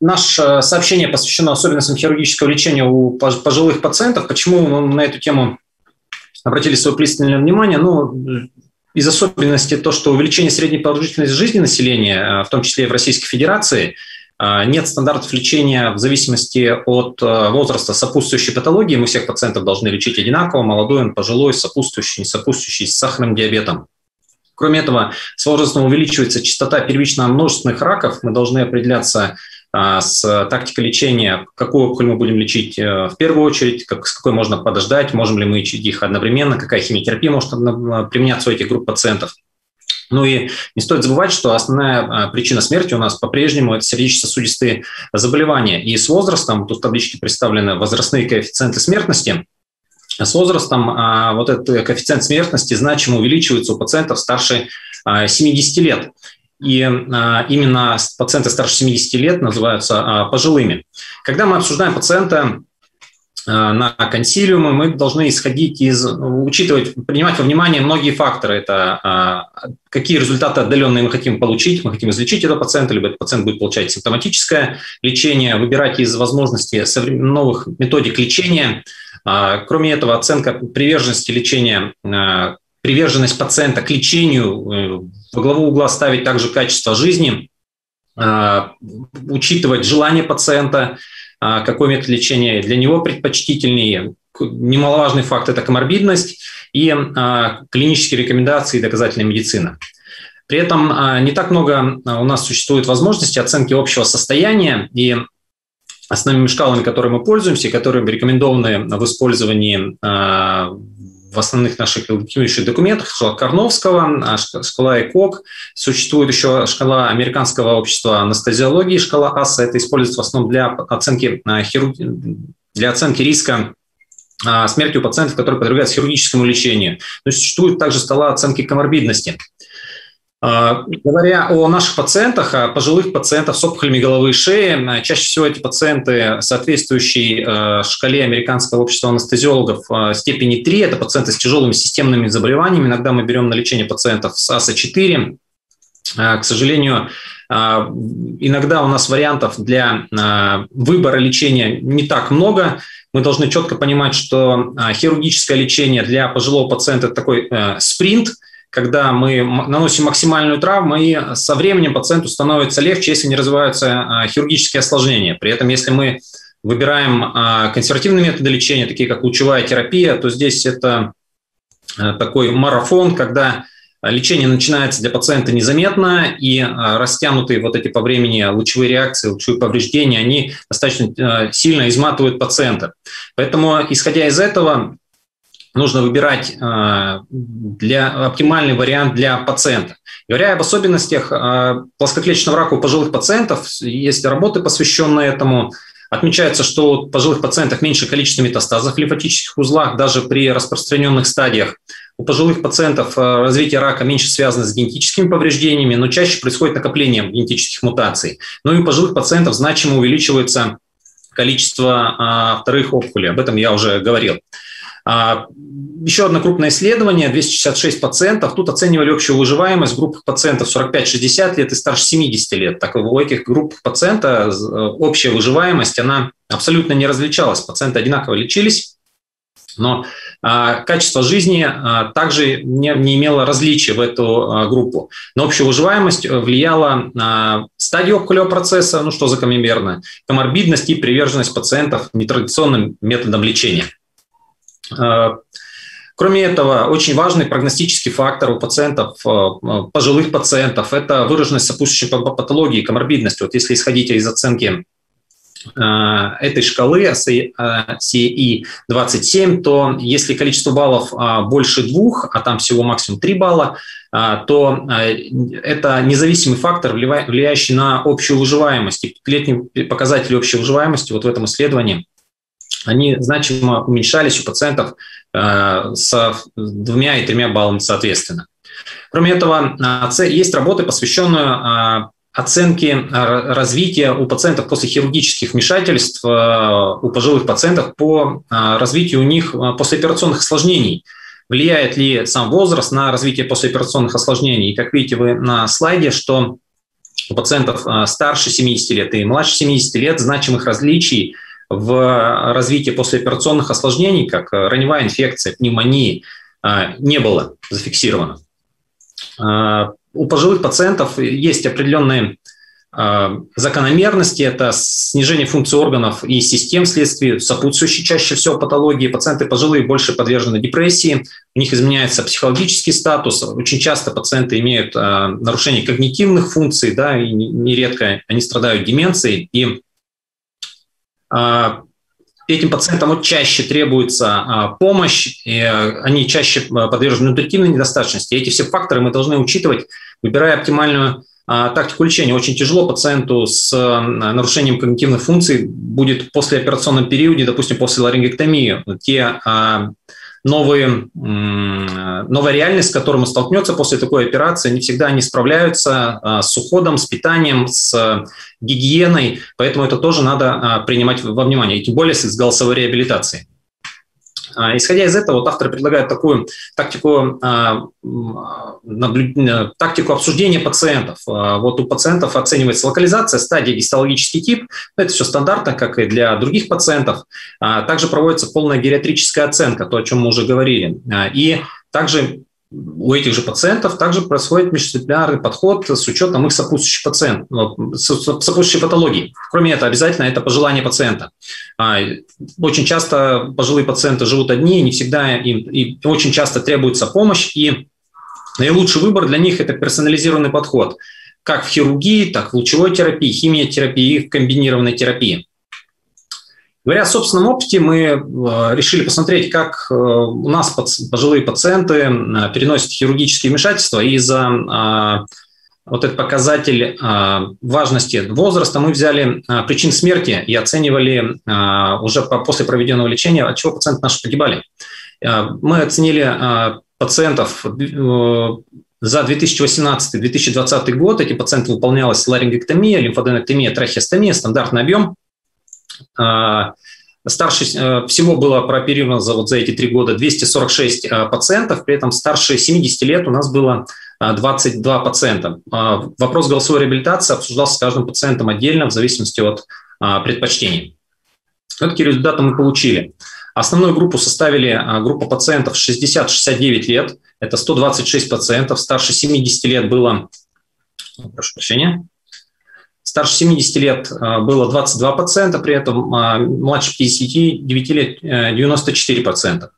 наше сообщение посвящено особенностям хирургического лечения у пожилых пациентов. Почему мы на эту тему обратили свое пристальное внимание? Ну, из особенностей то, что увеличение средней продолжительности жизни населения, в том числе и в Российской Федерации – нет стандартов лечения в зависимости от возраста сопутствующей патологии. Мы всех пациентов должны лечить одинаково, молодой, он пожилой, сопутствующий, не сопутствующий, с сахарным диабетом. Кроме этого, с возрастом увеличивается частота первично-множественных раков. Мы должны определяться с тактикой лечения, какую опухоль мы будем лечить э, в первую очередь, как, с какой можно подождать, можем ли мы лечить их одновременно, какая химиотерапия может применяться у этих групп пациентов. Ну и не стоит забывать, что основная а, причина смерти у нас по-прежнему это сердечно-сосудистые заболевания. И с возрастом, тут в табличке представлены возрастные коэффициенты смертности, с возрастом а, вот этот коэффициент смертности значимо увеличивается у пациентов старше 70 а, лет. И именно пациенты старше 70 лет называются пожилыми. Когда мы обсуждаем пациента Э, на консилиумы, мы должны исходить из, учитывать, принимать во внимание многие факторы. Это а, какие результаты отдаленные мы хотим получить, мы хотим излечить этого пациента, либо этот пациент будет получать симптоматическое лечение, выбирать из возможностей новых методик лечения. А, кроме этого, оценка приверженности лечения, а, приверженность пациента к лечению, э, во главу угла ставить также качество жизни, учитывать желание пациента, а, какой метод лечения для него предпочтительнее. Немаловажный факт – это коморбидность и а, клинические рекомендации и доказательная медицина. При этом а, не так много у нас существует возможности оценки общего состояния, и основными шкалами, которыми мы пользуемся, которые рекомендованы в использовании в основных наших регулирующих документах шкала Карновского, а, шкала ЭКОК. Существует еще шкала Американского общества анестезиологии, шкала АСА. Это используется в основном для оценки, а, для оценки риска а, смерти у пациентов, которые подвергаются хирургическому лечению. Но существует также шкала оценки коморбидности. А, говоря о наших пациентах, о пожилых пациентах с опухолями головы и шеи, чаще всего эти пациенты, соответствующие э, шкале Американского общества анестезиологов э, степени 3, это пациенты с тяжелыми системными заболеваниями. Иногда мы берем на лечение пациентов с АСА-4. К сожалению, э, иногда у нас вариантов для выбора лечения не так много. Мы должны четко понимать, что хирургическое лечение для пожилого пациента – это такой спринт – когда мы наносим максимальную травму, и со временем пациенту становится легче, если не развиваются а, хирургические осложнения. При этом, если мы выбираем а, консервативные методы лечения, такие как лучевая терапия, то здесь это а, такой марафон, когда лечение начинается для пациента незаметно, и растянутые вот эти по времени лучевые реакции, лучевые повреждения, они достаточно сильно изматывают пациента. Поэтому, исходя из этого, нужно выбирать э, для, оптимальный вариант для пациента. Говоря об особенностях э, плоскоклеточного рака у пожилых пациентов, есть работы, посвященные этому. Отмечается, что у пожилых пациентов меньше количество метастазов в лимфатических узлах, даже при распространенных стадиях. У пожилых пациентов э, развитие рака меньше связано с генетическими повреждениями, но чаще происходит накопление генетических мутаций. Ну и у пожилых пациентов значимо увеличивается количество вторых опухолей. Об этом я уже говорил. А, еще одно крупное исследование, 266 пациентов. Тут оценивали общую выживаемость в группах пациентов 45-60 лет и старше 70 лет. Так у этих групп пациента э, общая выживаемость, она абсолютно не различалась. Пациенты одинаково лечились, но а, качество жизни а, также не, не имело различия в эту а, группу. На общую выживаемость влияла а, стадия опухолевого процесса, ну что закономерно, коморбидность и приверженность пациентов нетрадиционным методам лечения. Э, кроме этого, очень важный прогностический фактор у пациентов, э, э, пожилых пациентов, это выраженность сопутствующей патологии, коморбидности. Вот если исходить из оценки этой шкалы CI-27, то если количество баллов больше двух, а там всего максимум три балла, то это независимый фактор, влияющий на общую выживаемость. И летние показатели общей выживаемости вот в этом исследовании они значимо уменьшались у пациентов э, с двумя и тремя баллами соответственно. Кроме этого, есть работы, посвященные э, оценке развития у пациентов после хирургических вмешательств, э, у пожилых пациентов по развитию у них послеоперационных осложнений. Влияет ли сам возраст на развитие послеоперационных осложнений? И как видите вы на слайде, что у пациентов старше 70 лет и младше 70 лет значимых различий в развитии послеоперационных осложнений, как раневая инфекция, пневмонии, не было зафиксировано. У пожилых пациентов есть определенные а, закономерности – это снижение функции органов и систем вследствие сопутствующей чаще всего патологии. Пациенты пожилые больше подвержены депрессии, у них изменяется психологический статус. Очень часто пациенты имеют а, нарушение когнитивных функций, да, и нередко они страдают деменцией. И а, этим пациентам вот чаще требуется помощь, и они чаще подвержены нутритивной недостаточности. Эти все факторы мы должны учитывать, выбирая оптимальную а, тактику лечения. Очень тяжело пациенту с нарушением когнитивных функций будет после операционном периоде, допустим, после ларингектомии, те а, новые, новая реальность, с которой он столкнется после такой операции, не всегда они справляются а, с уходом, с питанием, с гигиеной, поэтому это тоже надо принимать во внимание, и тем более с голосовой реабилитацией. А, исходя из этого, вот авторы предлагают такую тактику, а, наблюд... тактику обсуждения пациентов. А, вот у пациентов оценивается локализация, стадия, гистологический тип. Это все стандартно, как и для других пациентов. Также проводится полная гериатрическая оценка, то, о чем мы уже говорили. И также у этих же пациентов также происходит междисциплинарный подход с учетом их сопутствующих пациент, ну, сопутствующей патологии. Кроме этого, обязательно это пожелание пациента. А, очень часто пожилые пациенты живут одни, не всегда им и очень часто требуется помощь, и наилучший выбор для них – это персонализированный подход, как в хирургии, так и в лучевой терапии, химиотерапии и комбинированной терапии. Говоря о собственном опыте, мы э, решили посмотреть, как э, у нас пожилые пациенты э, переносят хирургические вмешательства, и за вот этот показатель важности возраста мы взяли причин смерти и оценивали уже после проведенного лечения, от чего пациенты наши погибали. Мы оценили пациентов за 2018-2020 год. Эти пациенты выполнялась ларингектомия, лимфоденектомия, трахеостомия, стандартный объем – старше э, всего было прооперировано за, вот за эти три года 246 э, пациентов, при этом старше 70 лет у нас было 22 э, пациента. А, вопрос голосовой реабилитации обсуждался с каждым пациентом отдельно в зависимости от а, предпочтений. Вот такие результаты мы получили. Основную группу составили группа пациентов 60-69 лет, это 126 пациентов, старше 70 лет было, прошу прощения, Старше 70 лет а, было 22 пациента, при этом а, младше 59 лет 94 э, пациента.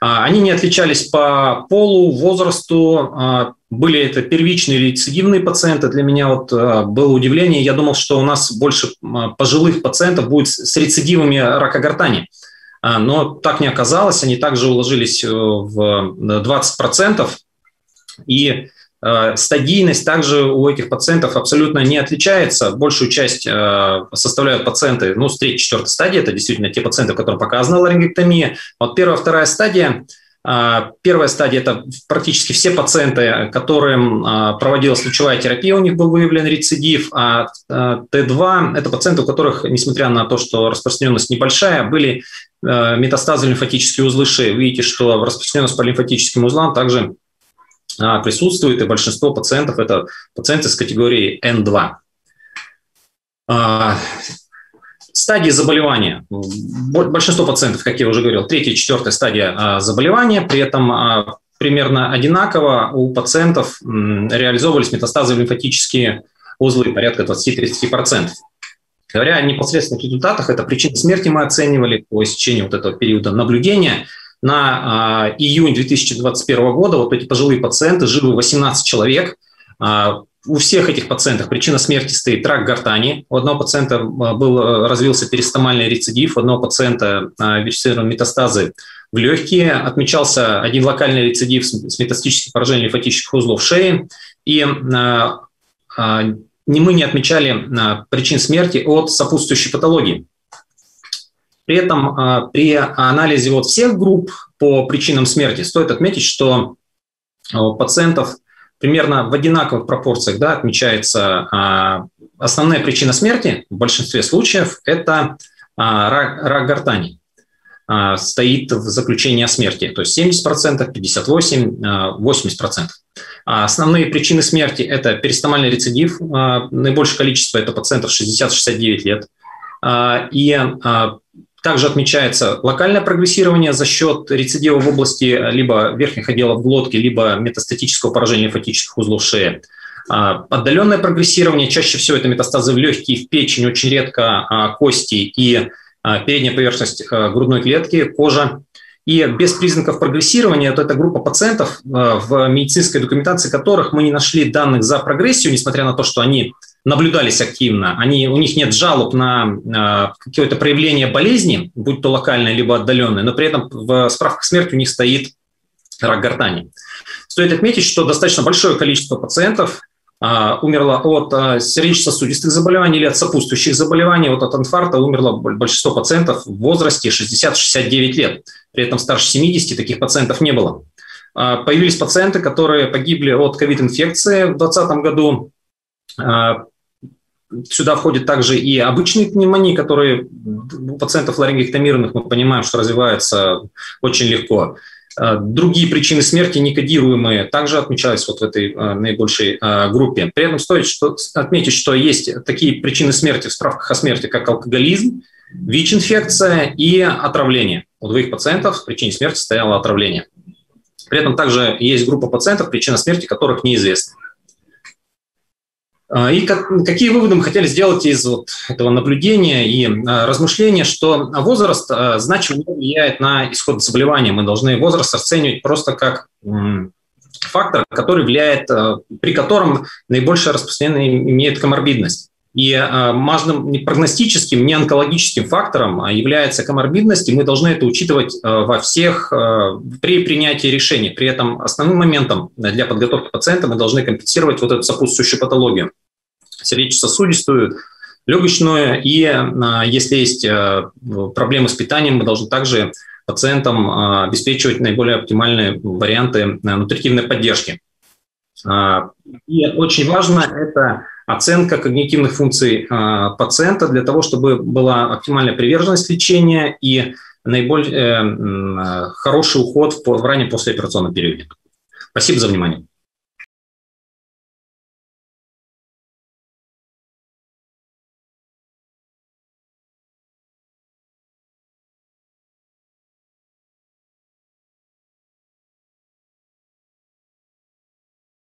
А, они не отличались по полу, возрасту, были это первичные рецидивные пациенты. Для меня вот было удивление, я думал, что у нас больше пожилых пациентов будет с рецидивами рака гортани. Но так не оказалось, они также уложились э, в 20%. И Э, стадийность также у этих пациентов абсолютно не отличается. Большую часть э, составляют пациенты ну, с третьей, четвертой стадии. Это действительно те пациенты, которым показана ларингектомия. Вот первая, вторая стадия э, Первая стадия – это практически все пациенты, которым проводилась лучевая терапия, у них был выявлен рецидив, а Т2 – это пациенты, у которых, несмотря на то, что распространенность небольшая, были метастазы лимфатические узлы шеи. Видите, что распространенность по лимфатическим узлам также присутствует, и большинство пациентов – это пациенты с категории N2. А, стадии заболевания. Большинство пациентов, как я уже говорил, третья четвертая стадия а, заболевания, при этом примерно одинаково у пациентов реализовывались метастазы в лимфатические узлы, порядка 20-30%. Говоря о непосредственных результатах, это причина смерти мы оценивали по истечению вот этого периода наблюдения – на э, июнь 2021 года вот эти пожилые пациенты, живы 18 человек. Э, у всех этих пациентов причина смерти стоит рак гортани. У одного пациента был, развился перистомальный рецидив, у одного пациента э, метастазы в легкие. Отмечался один локальный рецидив с метастическим поражением лимфатических узлов шеи. И э, э, мы не отмечали причин смерти от сопутствующей патологии. При этом а, при анализе вот всех групп по причинам смерти стоит отметить, что у пациентов примерно в одинаковых пропорциях да, отмечается а, основная причина смерти в большинстве случаев – это а, рак, рак гортани. стоит в заключении о смерти, то есть 70%, 58%, 80%. Основные причины смерти – это перистомальный рецидив, наибольшее количество – это пациентов 60-69 лет. И также отмечается локальное прогрессирование за счет рецидива в области либо верхних отделов глотки, либо метастатического поражения лимфатических узлов шеи. Отдаленное прогрессирование, чаще всего это метастазы в легкие, в печень, очень редко кости и передняя поверхность грудной клетки, кожа. И без признаков прогрессирования, то это группа пациентов, в медицинской документации которых мы не нашли данных за прогрессию, несмотря на то, что они наблюдались активно, они, у них нет жалоб на какое-то проявление болезни, будь то локальное либо отдаленное, но при этом в справках смерти у них стоит рак гортани. Стоит отметить, что достаточно большое количество пациентов а, умерло от а, сердечно-сосудистых заболеваний или от сопутствующих заболеваний. Вот от инфаркта умерло большинство пациентов в возрасте 60-69 лет. При этом старше 70 таких пациентов не было. А, появились пациенты, которые погибли от ковид-инфекции в 2020 году. Сюда входят также и обычные пневмонии, которые у пациентов ларингектомированных мы понимаем, что развиваются очень легко. Э, другие причины смерти, некодируемые, также отмечались вот в этой э, наибольшей э, группе. При этом стоит что, отметить, что есть такие причины смерти в справках о смерти, как алкоголизм, ВИЧ-инфекция и отравление. У двоих пациентов в причине смерти стояло отравление. При этом также есть группа пациентов, причина смерти которых неизвестна. А, и как, какие выводы мы хотели сделать из вот этого наблюдения и а, размышления, что возраст а, значимо влияет на исход заболевания. Мы должны возраст оценивать просто как фактор, который влияет, при котором наибольшее распространение имеет коморбидность. И важным не прогностическим, не онкологическим фактором является коморбидность, и мы должны это учитывать во всех, при принятии решений. При этом основным моментом для подготовки пациента мы должны компенсировать вот эту сопутствующую патологию сердечно-сосудистую, легочную. И а, если есть а, проблемы с питанием, мы должны также пациентам а, обеспечивать наиболее оптимальные варианты нутритивной поддержки. И очень важно это оценка когнитивных функций пациента для того, чтобы была оптимальная приверженность лечения и наиболее э, хороший уход в раннем послеоперационном периоде. Спасибо за внимание.